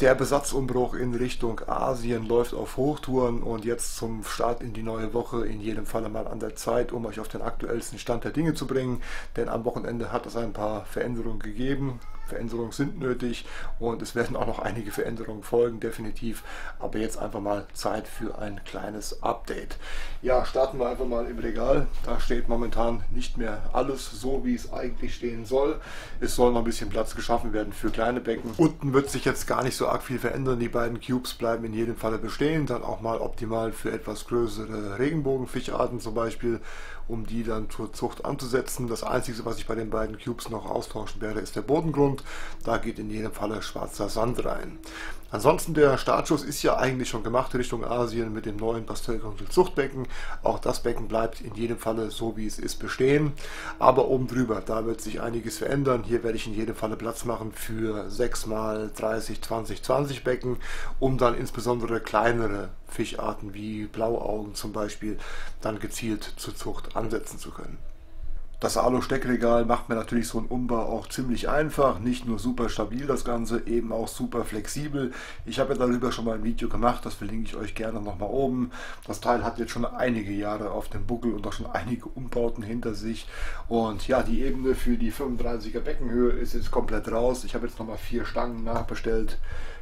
Der Besatzumbruch in Richtung Asien läuft auf Hochtouren und jetzt zum Start in die neue Woche in jedem Falle mal an der Zeit, um euch auf den aktuellsten Stand der Dinge zu bringen. Denn am Wochenende hat es ein paar Veränderungen gegeben. Veränderungen sind nötig und es werden auch noch einige Veränderungen folgen, definitiv. Aber jetzt einfach mal Zeit für ein kleines Update. Ja, starten wir einfach mal im Regal. Da steht momentan nicht mehr alles so, wie es eigentlich stehen soll. Es soll noch ein bisschen Platz geschaffen werden für kleine Becken. Unten wird sich jetzt gar nicht so arg viel verändern. Die beiden Cubes bleiben in jedem Falle bestehen. Dann auch mal optimal für etwas größere Regenbogenfischarten zum Beispiel um die dann zur Zucht anzusetzen. Das Einzige, was ich bei den beiden Cubes noch austauschen werde, ist der Bodengrund. Da geht in jedem Falle schwarzer Sand rein. Ansonsten der Startschuss ist ja eigentlich schon gemacht Richtung Asien mit dem neuen Pastellgrund Zuchtbecken. Auch das Becken bleibt in jedem Falle so wie es ist bestehen. Aber oben drüber, da wird sich einiges verändern. Hier werde ich in jedem Falle Platz machen für 6 mal 30, 20, 20 Becken, um dann insbesondere kleinere Fischarten wie Blauaugen zum Beispiel dann gezielt zur Zucht ansetzen zu können. Das Alu-Steckregal macht mir natürlich so einen Umbau auch ziemlich einfach. Nicht nur super stabil das Ganze, eben auch super flexibel. Ich habe ja darüber schon mal ein Video gemacht, das verlinke ich euch gerne nochmal oben. Das Teil hat jetzt schon einige Jahre auf dem Buckel und auch schon einige Umbauten hinter sich. Und ja, die Ebene für die 35er Beckenhöhe ist jetzt komplett raus. Ich habe jetzt nochmal vier Stangen nachbestellt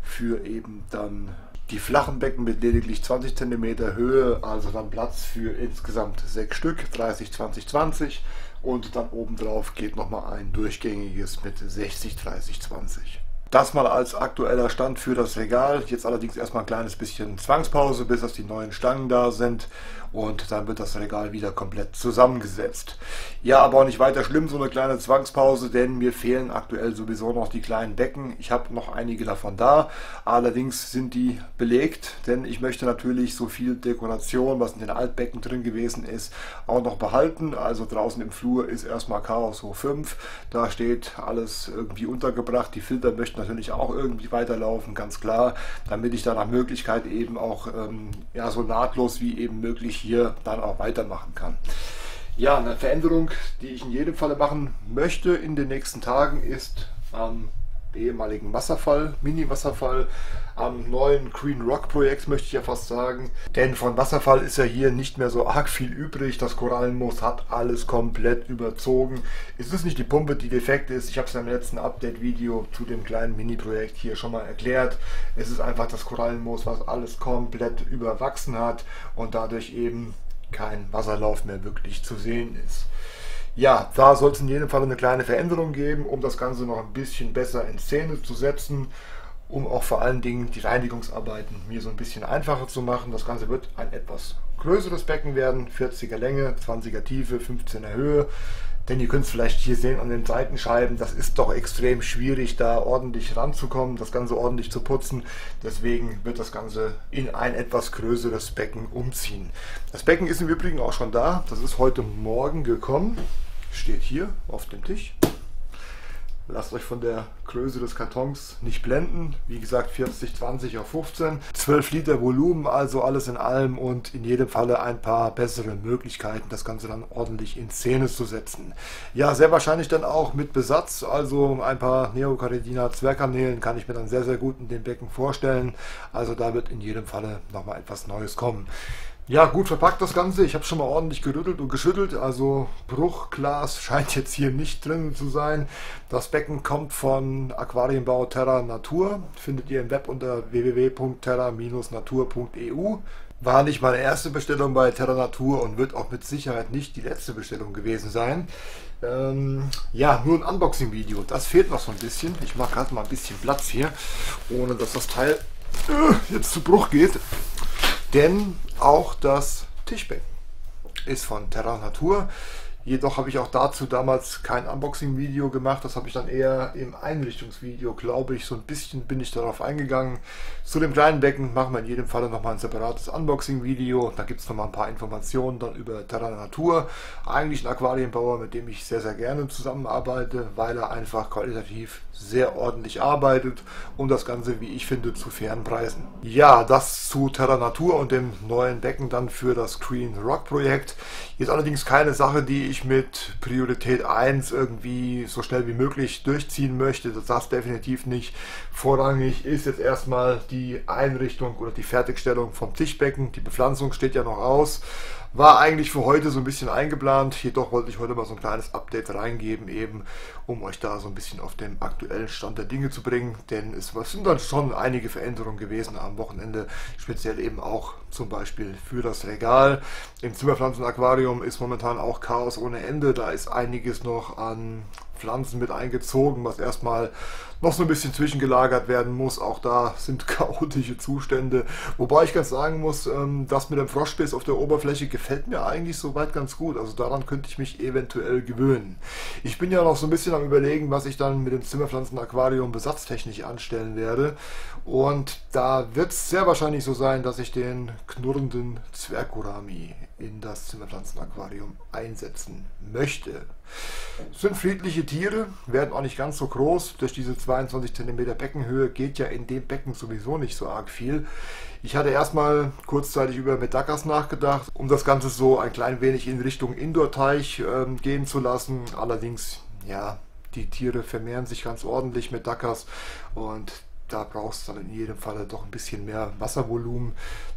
für eben dann die flachen Becken mit lediglich 20 cm Höhe, also dann Platz für insgesamt sechs Stück, 30, 20, 20 und dann obendrauf geht nochmal ein durchgängiges mit 60, 30, 20. Das mal als aktueller Stand für das Regal. Jetzt allerdings erstmal ein kleines bisschen Zwangspause, bis dass die neuen Stangen da sind und dann wird das Regal wieder komplett zusammengesetzt. Ja, aber auch nicht weiter schlimm, so eine kleine Zwangspause, denn mir fehlen aktuell sowieso noch die kleinen Becken. Ich habe noch einige davon da, allerdings sind die belegt, denn ich möchte natürlich so viel Dekoration, was in den Altbecken drin gewesen ist, auch noch behalten. Also draußen im Flur ist erstmal Chaos Hoch 5, da steht alles irgendwie untergebracht. Die Filter möchten natürlich auch irgendwie weiterlaufen, ganz klar, damit ich da nach Möglichkeit eben auch ähm, ja, so nahtlos wie eben möglich hier dann auch weitermachen kann. Ja, eine Veränderung, die ich in jedem Falle machen möchte in den nächsten Tagen ist am ehemaligen Wasserfall, Mini-Wasserfall, am neuen Green Rock Projekt möchte ich ja fast sagen. Denn von Wasserfall ist ja hier nicht mehr so arg viel übrig. Das Korallenmoos hat alles komplett überzogen. Es ist nicht die Pumpe, die defekt ist. Ich habe es im letzten Update-Video zu dem kleinen Mini-Projekt hier schon mal erklärt. Es ist einfach das Korallenmoos, was alles komplett überwachsen hat und dadurch eben kein Wasserlauf mehr wirklich zu sehen ist. Ja, da soll es in jedem Fall eine kleine Veränderung geben, um das Ganze noch ein bisschen besser in Szene zu setzen, um auch vor allen Dingen die Reinigungsarbeiten mir so ein bisschen einfacher zu machen. Das Ganze wird ein etwas größeres Becken werden, 40er Länge, 20er Tiefe, 15er Höhe. Denn ihr könnt es vielleicht hier sehen an den Seitenscheiben, das ist doch extrem schwierig, da ordentlich ranzukommen, das Ganze ordentlich zu putzen. Deswegen wird das Ganze in ein etwas größeres Becken umziehen. Das Becken ist im Übrigen auch schon da, das ist heute Morgen gekommen, steht hier auf dem Tisch. Lasst euch von der Größe des Kartons nicht blenden. Wie gesagt, 40, 20 auf 15. 12 Liter Volumen, also alles in allem und in jedem Falle ein paar bessere Möglichkeiten, das Ganze dann ordentlich in Szene zu setzen. Ja, sehr wahrscheinlich dann auch mit Besatz, also ein paar Neocaridina Zwergkanälen kann ich mir dann sehr, sehr gut in dem Becken vorstellen. Also da wird in jedem Falle nochmal etwas Neues kommen. Ja, gut verpackt das Ganze. Ich habe schon mal ordentlich gerüttelt und geschüttelt. Also Bruchglas scheint jetzt hier nicht drin zu sein. Das Becken kommt von Aquarienbau Terra Natur. Findet ihr im Web unter www.terra-natur.eu. War nicht meine erste Bestellung bei Terra Natur und wird auch mit Sicherheit nicht die letzte Bestellung gewesen sein. Ähm, ja, nur ein Unboxing-Video. Das fehlt noch so ein bisschen. Ich mache gerade mal ein bisschen Platz hier, ohne dass das Teil äh, jetzt zu Bruch geht. Denn auch das Tischbecken ist von Terra Natur. Jedoch habe ich auch dazu damals kein Unboxing-Video gemacht. Das habe ich dann eher im Einrichtungsvideo, glaube ich. So ein bisschen bin ich darauf eingegangen. Zu dem kleinen Becken machen wir in jedem Fall nochmal ein separates Unboxing-Video. Da gibt es nochmal ein paar Informationen dann über Terra Natur. Eigentlich ein Aquarienbauer, mit dem ich sehr, sehr gerne zusammenarbeite, weil er einfach qualitativ sehr ordentlich arbeitet und das Ganze, wie ich finde, zu fairen Preisen. Ja, das zu Terra Natur und dem neuen Becken dann für das Green Rock Projekt. Ist allerdings keine Sache, die ich mit Priorität 1 irgendwie so schnell wie möglich durchziehen möchte. Das das definitiv nicht. Vorrangig ist jetzt erstmal die Einrichtung oder die Fertigstellung vom Tischbecken. Die Bepflanzung steht ja noch aus. War eigentlich für heute so ein bisschen eingeplant, jedoch wollte ich heute mal so ein kleines Update reingeben, eben um euch da so ein bisschen auf den aktuellen Stand der Dinge zu bringen, denn es sind dann schon einige Veränderungen gewesen am Wochenende, speziell eben auch zum Beispiel für das Regal. Im Zimmerpflanzenaquarium ist momentan auch Chaos ohne Ende, da ist einiges noch an Pflanzen mit eingezogen, was erstmal noch so ein bisschen zwischengelagert werden muss. Auch da sind chaotische Zustände. Wobei ich ganz sagen muss, ähm, das mit dem Froschbiss auf der Oberfläche gefällt mir eigentlich soweit ganz gut. Also daran könnte ich mich eventuell gewöhnen. Ich bin ja noch so ein bisschen am überlegen, was ich dann mit dem Zimmerpflanzenaquarium besatztechnisch anstellen werde. Und da wird es sehr wahrscheinlich so sein, dass ich den knurrenden Zwergurami in das Zimmerpflanzenaquarium einsetzen möchte. Sind friedliche Tiere, werden auch nicht ganz so groß. Durch diese 22 cm Beckenhöhe geht ja in dem Becken sowieso nicht so arg viel. Ich hatte erstmal kurzzeitig über Metakas nachgedacht, um das Ganze so ein klein wenig in Richtung Indoor-Teich äh, gehen zu lassen. Allerdings, ja, die Tiere vermehren sich ganz ordentlich mit Dackers und da brauchst du dann in jedem Fall doch ein bisschen mehr Wasservolumen.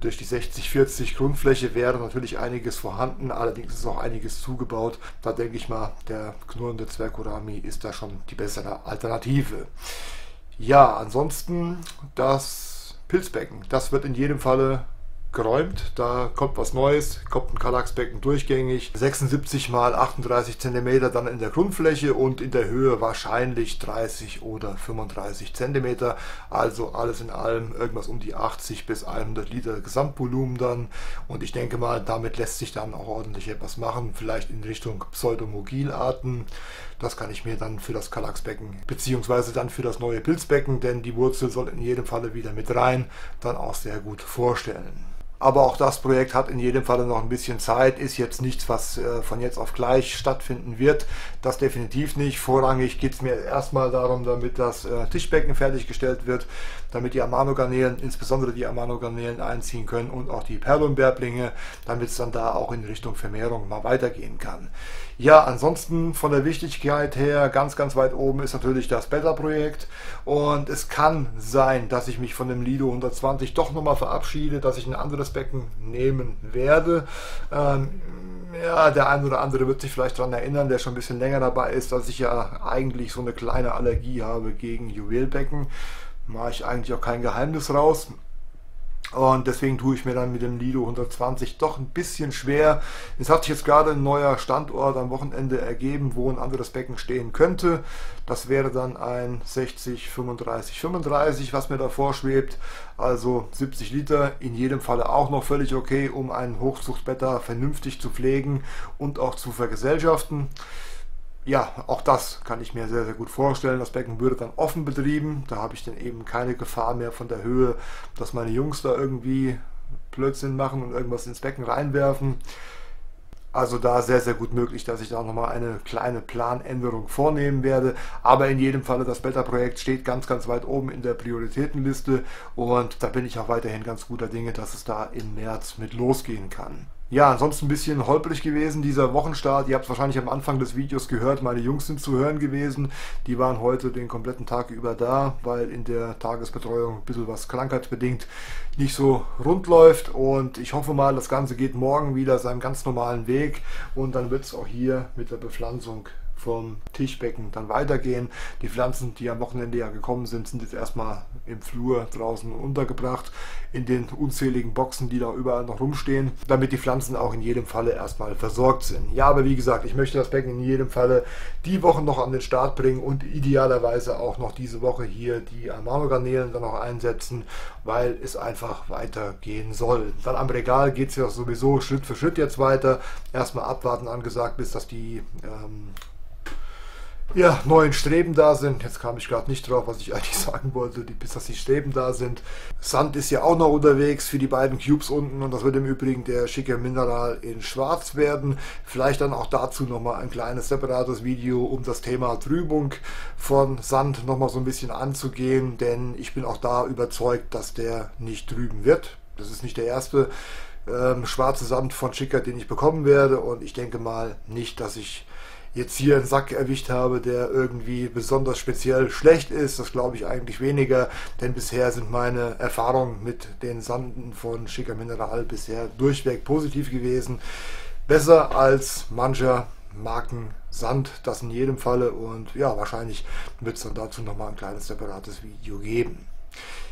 Durch die 60-40 Grundfläche wäre natürlich einiges vorhanden, allerdings ist auch einiges zugebaut. Da denke ich mal, der knurrende Zwergurami ist da schon die bessere Alternative. Ja, ansonsten das Pilzbecken, das wird in jedem Falle geräumt. Da kommt was Neues, kommt ein Kallaxbecken durchgängig. 76 mal 38 cm dann in der Grundfläche und in der Höhe wahrscheinlich 30 oder 35 cm. Also alles in allem irgendwas um die 80 bis 100 Liter Gesamtvolumen dann. Und ich denke mal, damit lässt sich dann auch ordentlich etwas machen. Vielleicht in Richtung Pseudomogilarten. Das kann ich mir dann für das Kallaxbecken beziehungsweise dann für das neue Pilzbecken, denn die Wurzel soll in jedem Falle wieder mit rein, dann auch sehr gut vorstellen. Aber auch das Projekt hat in jedem Fall noch ein bisschen Zeit, ist jetzt nichts, was äh, von jetzt auf gleich stattfinden wird. Das definitiv nicht. Vorrangig geht es mir erstmal darum, damit das äh, Tischbecken fertiggestellt wird, damit die Amano-Garnelen, insbesondere die Amano-Garnelen einziehen können und auch die Perlonbärblinge, damit es dann da auch in Richtung Vermehrung mal weitergehen kann. Ja, ansonsten von der Wichtigkeit her ganz, ganz weit oben ist natürlich das Beta-Projekt und es kann sein, dass ich mich von dem Lido 120 doch nochmal verabschiede, dass ich ein anderes Becken nehmen werde. Ähm, ja, der eine oder andere wird sich vielleicht daran erinnern, der schon ein bisschen länger dabei ist, dass ich ja eigentlich so eine kleine Allergie habe gegen Juwelbecken. Mache ich eigentlich auch kein Geheimnis raus. Und deswegen tue ich mir dann mit dem Lido 120 doch ein bisschen schwer. Es hat sich jetzt gerade ein neuer Standort am Wochenende ergeben, wo ein anderes Becken stehen könnte. Das wäre dann ein 60, 35, 35, was mir da vorschwebt. Also 70 Liter, in jedem Falle auch noch völlig okay, um einen Hochzuchtbetter vernünftig zu pflegen und auch zu vergesellschaften ja, auch das kann ich mir sehr, sehr gut vorstellen. Das Becken würde dann offen betrieben. Da habe ich dann eben keine Gefahr mehr von der Höhe, dass meine Jungs da irgendwie Blödsinn machen und irgendwas ins Becken reinwerfen. Also da sehr, sehr gut möglich, dass ich da nochmal eine kleine Planänderung vornehmen werde. Aber in jedem Falle, das Beta-Projekt steht ganz, ganz weit oben in der Prioritätenliste und da bin ich auch weiterhin ganz guter Dinge, dass es da im März mit losgehen kann. Ja, ansonsten ein bisschen holprig gewesen dieser Wochenstart. Ihr habt es wahrscheinlich am Anfang des Videos gehört, meine Jungs sind zu hören gewesen. Die waren heute den kompletten Tag über da, weil in der Tagesbetreuung ein bisschen was krankheitsbedingt nicht so rund läuft. Und ich hoffe mal, das Ganze geht morgen wieder seinem ganz normalen Weg. Und dann wird es auch hier mit der Bepflanzung vom Tischbecken dann weitergehen. Die Pflanzen, die am Wochenende ja gekommen sind, sind jetzt erstmal im Flur draußen untergebracht, in den unzähligen Boxen, die da überall noch rumstehen, damit die Pflanzen auch in jedem Falle erstmal versorgt sind. Ja, aber wie gesagt, ich möchte das Becken in jedem Falle die Woche noch an den Start bringen und idealerweise auch noch diese Woche hier die Amano-Garnelen dann noch einsetzen, weil es einfach weitergehen soll. Dann am Regal geht es ja sowieso Schritt für Schritt jetzt weiter. Erstmal abwarten angesagt, bis dass die ähm, ja, neuen Streben da sind. Jetzt kam ich gerade nicht drauf, was ich eigentlich sagen wollte, die, bis dass die Streben da sind. Sand ist ja auch noch unterwegs für die beiden Cubes unten und das wird im Übrigen der schicke Mineral in Schwarz werden. Vielleicht dann auch dazu nochmal ein kleines separates Video, um das Thema Trübung von Sand nochmal so ein bisschen anzugehen, denn ich bin auch da überzeugt, dass der nicht trüben wird. Das ist nicht der erste ähm, schwarze Sand von Schicker, den ich bekommen werde. Und ich denke mal nicht, dass ich jetzt hier einen Sack erwischt habe, der irgendwie besonders speziell schlecht ist. Das glaube ich eigentlich weniger, denn bisher sind meine Erfahrungen mit den Sanden von Schicker Mineral bisher durchweg positiv gewesen. Besser als mancher Marken Sand, das in jedem Falle. Und ja, wahrscheinlich wird es dann dazu nochmal ein kleines separates Video geben.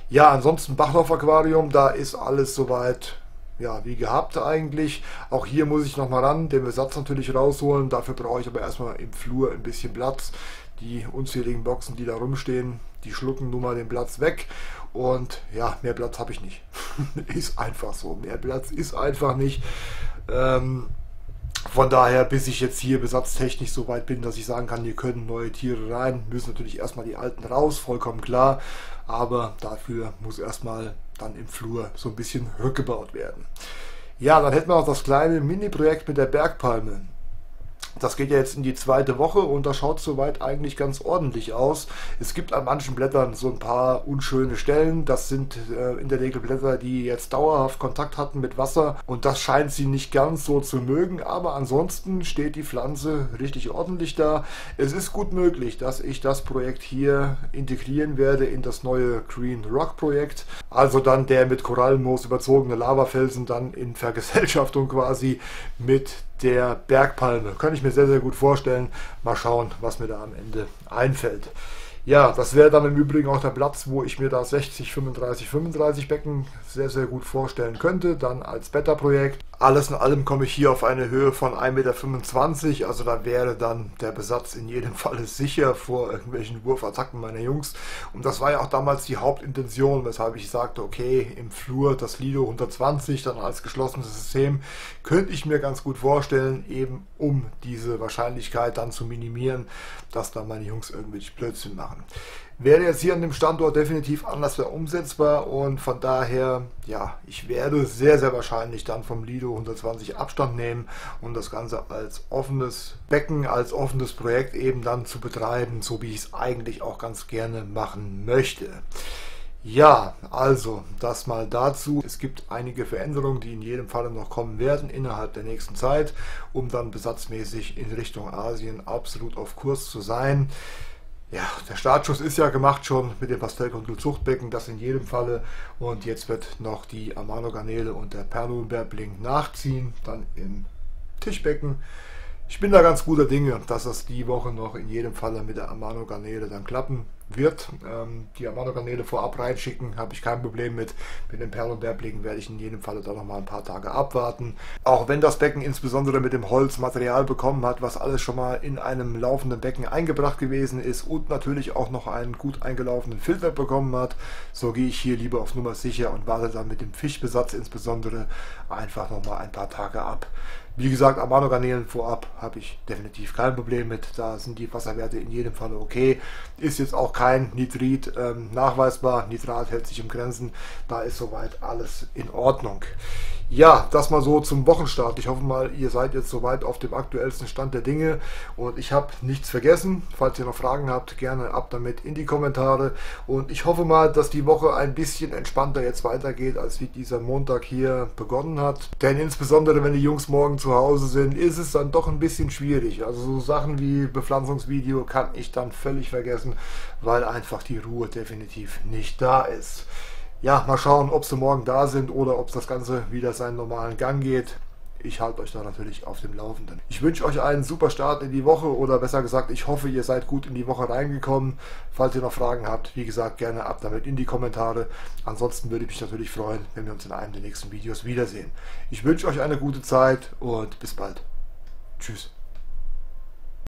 Ja, ansonsten Bachlauf Aquarium, da ist alles soweit ja, wie gehabt eigentlich. Auch hier muss ich nochmal ran, den Besatz natürlich rausholen. Dafür brauche ich aber erstmal im Flur ein bisschen Platz. Die unzähligen Boxen, die da rumstehen, die schlucken nun mal den Platz weg. Und ja, mehr Platz habe ich nicht. ist einfach so. Mehr Platz ist einfach nicht. Ähm, von daher, bis ich jetzt hier besatztechnisch so weit bin, dass ich sagen kann, hier können neue Tiere rein, müssen natürlich erstmal die alten raus, vollkommen klar. Aber dafür muss erstmal dann im Flur so ein bisschen rückgebaut werden. Ja, dann hätten wir noch das kleine Mini-Projekt mit der Bergpalme. Das geht ja jetzt in die zweite Woche und das schaut soweit eigentlich ganz ordentlich aus. Es gibt an manchen Blättern so ein paar unschöne Stellen. Das sind äh, in der Regel Blätter, die jetzt dauerhaft Kontakt hatten mit Wasser und das scheint sie nicht ganz so zu mögen. Aber ansonsten steht die Pflanze richtig ordentlich da. Es ist gut möglich, dass ich das Projekt hier integrieren werde in das neue Green Rock Projekt. Also dann der mit Korallenmoos überzogene Lavafelsen dann in Vergesellschaftung quasi mit der Bergpalme. Kann ich mir sehr, sehr gut vorstellen. Mal schauen, was mir da am Ende einfällt. Ja, das wäre dann im Übrigen auch der Platz, wo ich mir da 60, 35, 35 Becken sehr, sehr gut vorstellen könnte. Dann als Beta-Projekt. Alles in allem komme ich hier auf eine Höhe von 1,25 Meter. Also da wäre dann der Besatz in jedem Falle sicher vor irgendwelchen Wurfattacken meiner Jungs. Und das war ja auch damals die Hauptintention, weshalb ich sagte, okay, im Flur das Lido 120 dann als geschlossenes System könnte ich mir ganz gut vorstellen, eben um diese Wahrscheinlichkeit dann zu minimieren, dass da meine Jungs irgendwelche Blödsinn machen machen. Wäre jetzt hier an dem Standort definitiv anders umsetzbar und von daher, ja, ich werde sehr, sehr wahrscheinlich dann vom Lido 120 Abstand nehmen und das Ganze als offenes Becken, als offenes Projekt eben dann zu betreiben, so wie ich es eigentlich auch ganz gerne machen möchte. Ja, also das mal dazu. Es gibt einige Veränderungen, die in jedem Falle noch kommen werden innerhalb der nächsten Zeit, um dann besatzmäßig in Richtung Asien absolut auf Kurs zu sein. Ja, der Startschuss ist ja gemacht schon mit dem Pastellkontur Zuchtbecken, das in jedem Falle. Und jetzt wird noch die Amano-Garnele und der Perlunberbling nachziehen, dann im Tischbecken. Ich bin da ganz guter Dinge, dass das die Woche noch in jedem Falle mit der Amano-Garnele dann klappen wird. Ähm, die Amano-Kanäle vorab reinschicken, habe ich kein Problem mit. Mit den Perlenberblingen werde ich in jedem Falle dann noch mal ein paar Tage abwarten. Auch wenn das Becken insbesondere mit dem Holz Material bekommen hat, was alles schon mal in einem laufenden Becken eingebracht gewesen ist und natürlich auch noch einen gut eingelaufenen Filter bekommen hat, so gehe ich hier lieber auf Nummer sicher und warte dann mit dem Fischbesatz insbesondere einfach noch mal ein paar Tage ab. Wie gesagt, Amano-Garnelen vorab habe ich definitiv kein Problem mit. Da sind die Wasserwerte in jedem Fall okay. Ist jetzt auch kein Nitrit ähm, nachweisbar. Nitrat hält sich im Grenzen. Da ist soweit alles in Ordnung. Ja, das mal so zum Wochenstart. Ich hoffe mal, ihr seid jetzt soweit auf dem aktuellsten Stand der Dinge und ich habe nichts vergessen. Falls ihr noch Fragen habt, gerne ab damit in die Kommentare. Und ich hoffe mal, dass die Woche ein bisschen entspannter jetzt weitergeht, als wie dieser Montag hier begonnen hat. Denn insbesondere, wenn die Jungs morgen zu Hause sind, ist es dann doch ein bisschen schwierig. Also so Sachen wie Bepflanzungsvideo kann ich dann völlig vergessen, weil einfach die Ruhe definitiv nicht da ist ja, mal schauen, ob sie morgen da sind oder ob das Ganze wieder seinen normalen Gang geht. Ich halte euch da natürlich auf dem Laufenden. Ich wünsche euch einen super Start in die Woche oder besser gesagt, ich hoffe, ihr seid gut in die Woche reingekommen. Falls ihr noch Fragen habt, wie gesagt, gerne ab damit in die Kommentare. Ansonsten würde ich mich natürlich freuen, wenn wir uns in einem der nächsten Videos wiedersehen. Ich wünsche euch eine gute Zeit und bis bald. Tschüss.